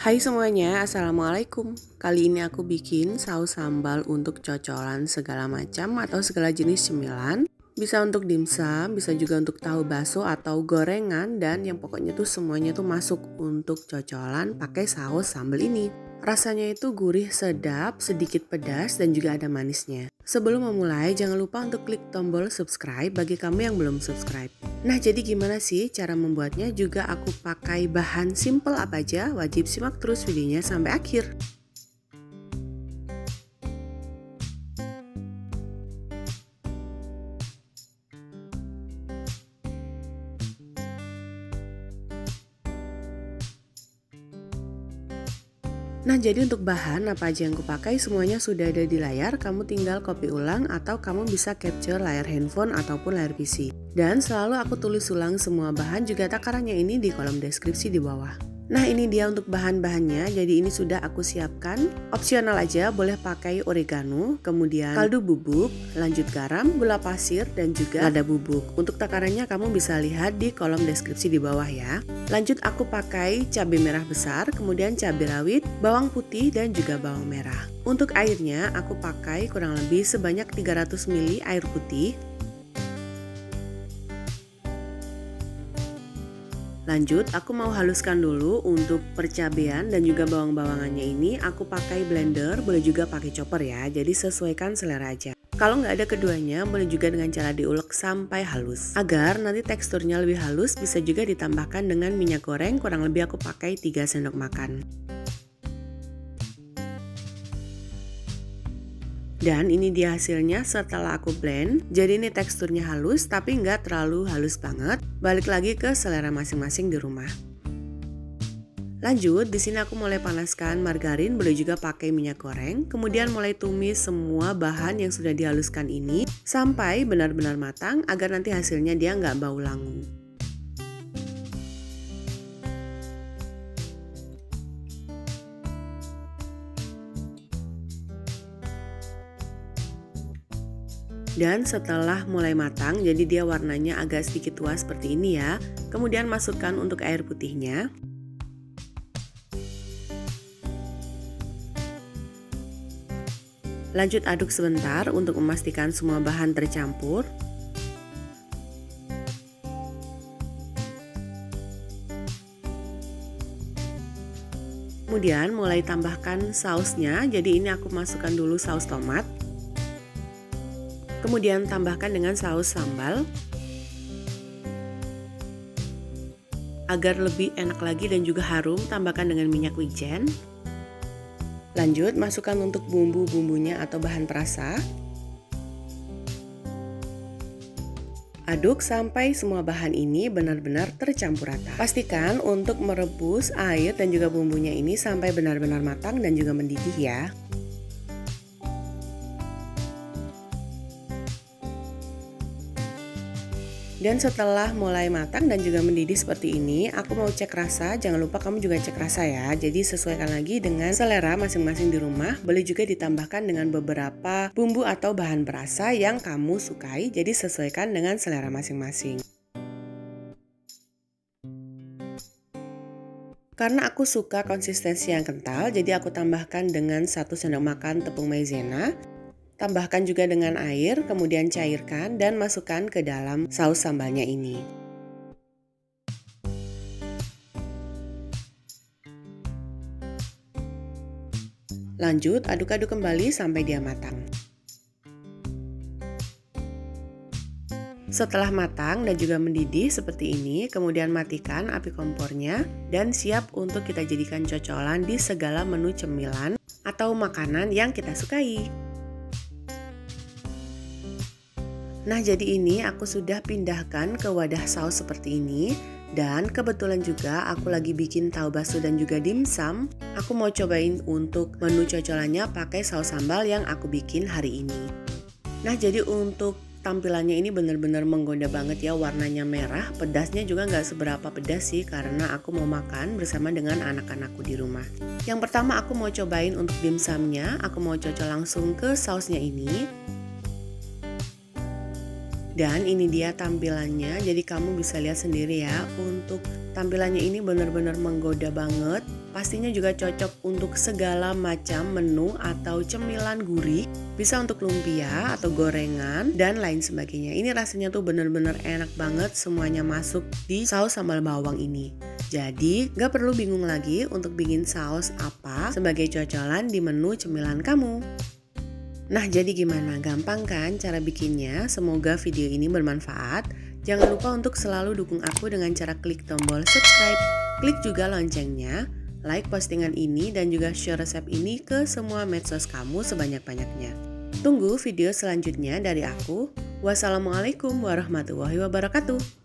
Hai semuanya, Assalamualaikum. Kali ini aku bikin saus sambal untuk cocolan segala macam atau segala jenis cemilan. Bisa untuk dimsum, bisa juga untuk tahu bakso atau gorengan Dan yang pokoknya tuh semuanya tuh masuk untuk cocolan pakai saus sambal ini Rasanya itu gurih, sedap, sedikit pedas, dan juga ada manisnya. Sebelum memulai, jangan lupa untuk klik tombol subscribe bagi kamu yang belum subscribe. Nah, jadi gimana sih cara membuatnya? Juga aku pakai bahan simple apa aja? Wajib simak terus videonya sampai akhir. Nah jadi untuk bahan apa aja yang kupakai semuanya sudah ada di layar. Kamu tinggal copy ulang atau kamu bisa capture layar handphone ataupun layar PC Dan selalu aku tulis ulang semua bahan juga takarannya ini di kolom deskripsi di bawah Nah ini dia untuk bahan-bahannya. Jadi ini sudah aku siapkan. Opsional aja boleh pakai oregano Kemudian kaldu bubuk, lanjut garam, gula pasir dan juga lada bubuk. Untuk takarannya kamu bisa lihat di kolom deskripsi di bawah ya. Lanjut aku pakai cabai merah besar, kemudian cabai rawit, bawang putih dan juga bawang merah. Untuk airnya aku pakai kurang lebih sebanyak 300 ml air putih Lanjut, aku mau haluskan dulu untuk percabean dan juga bawang-bawangannya ini aku pakai blender, boleh juga pakai chopper ya, jadi sesuaikan selera aja. Kalau nggak ada keduanya, boleh juga dengan cara diulek sampai halus. Agar nanti teksturnya lebih halus, bisa juga ditambahkan dengan minyak goreng, kurang lebih aku pakai 3 sendok makan. Dan ini dia hasilnya setelah aku blend. Jadi ini teksturnya halus tapi nggak terlalu halus banget. Balik lagi ke selera masing-masing di rumah. Lanjut, di sini aku mulai panaskan margarin, boleh juga pakai minyak goreng. Kemudian mulai tumis semua bahan yang sudah dihaluskan ini sampai benar-benar matang agar nanti hasilnya dia nggak bau langu. Dan setelah mulai matang, jadi dia warnanya agak sedikit tua seperti ini ya. Kemudian masukkan untuk air putihnya. Lanjut aduk sebentar untuk memastikan semua bahan tercampur. Kemudian mulai tambahkan sausnya. Jadi ini aku masukkan dulu saus tomat. Kemudian tambahkan dengan saus sambal agar lebih enak lagi dan juga harum, tambahkan dengan minyak wijen. Lanjut, masukkan untuk bumbu-bumbunya atau bahan perasa. Aduk sampai semua bahan ini benar-benar tercampur rata. Pastikan untuk merebus air dan juga bumbunya ini sampai benar-benar matang dan juga mendidih ya. Dan setelah mulai matang dan juga mendidih seperti ini, aku mau cek rasa. Jangan lupa kamu juga cek rasa ya. Jadi sesuaikan lagi dengan selera masing-masing di rumah. Boleh juga ditambahkan dengan beberapa bumbu atau bahan berasa yang kamu sukai. Jadi sesuaikan dengan selera masing-masing. Karena aku suka konsistensi yang kental, jadi aku tambahkan dengan satu sendok makan tepung maizena Tambahkan juga dengan air, kemudian cairkan dan masukkan ke dalam saus sambalnya ini. Lanjut, aduk-aduk kembali sampai dia matang. Setelah matang dan juga mendidih seperti ini, kemudian matikan api kompornya dan siap untuk kita jadikan cocolan di segala menu cemilan atau makanan yang kita sukai. Nah jadi ini aku sudah pindahkan ke wadah saus seperti ini dan kebetulan juga aku lagi bikin tahu bakso dan juga dimsum. Aku mau cobain untuk menu cocolannya pakai saus sambal yang aku bikin hari ini. Nah jadi untuk tampilannya ini bener-bener menggoda banget ya warnanya merah pedasnya juga nggak seberapa pedas sih karena aku mau makan bersama dengan anak-anakku di rumah yang pertama aku mau cobain untuk dimsumnya aku mau cocok langsung ke sausnya ini Dan ini dia tampilannya, jadi kamu bisa lihat sendiri ya. Untuk tampilannya ini benar-benar menggoda banget. Pastinya juga cocok untuk segala macam menu atau cemilan gurih. Bisa untuk lumpia atau gorengan dan lain sebagainya. Ini rasanya tuh benar-benar enak banget semuanya masuk di saus sambal bawang ini. Jadi gak perlu bingung lagi untuk bikin saus apa sebagai cocolan di menu cemilan kamu. Nah, jadi gimana? Gampang kan cara bikinnya? Semoga video ini bermanfaat. Jangan lupa untuk selalu dukung aku dengan cara klik tombol subscribe, klik juga loncengnya, like postingan ini dan juga share resep ini ke semua medsos kamu sebanyak-banyaknya. Tunggu video selanjutnya dari aku. Wassalamualaikum warahmatullahi wabarakatuh.